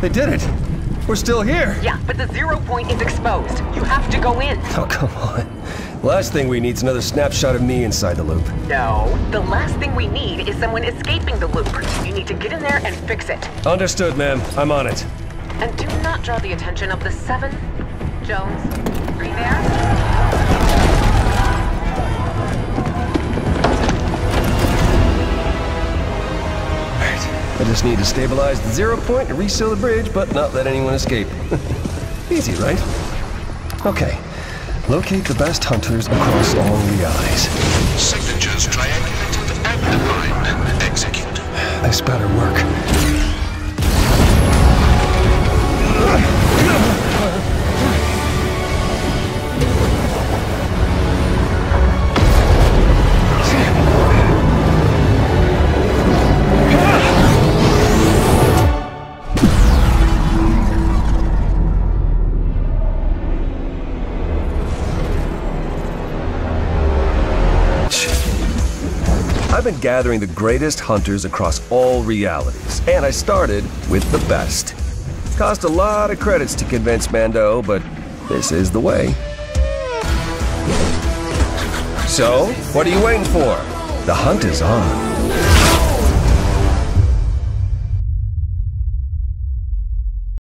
They did it! We're still here! Yeah, but the zero point is exposed. You have to go in. Oh, come on. Last thing we need is another snapshot of me inside the loop. No. The last thing we need is someone escaping the loop. You need to get in there and fix it. Understood, ma'am. I'm on it. And do not draw the attention of the seven. Jones, are you there? I just need to stabilize the zero point and reseal the bridge, but not let anyone escape. Easy, right? Okay. Locate the best hunters across all realities. Signatures triangulated and defined. Execute. This better work. Been gathering the greatest hunters across all realities, and I started with the best. Cost a lot of credits to convince Mando, but this is the way. So, what are you waiting for? The hunt is on.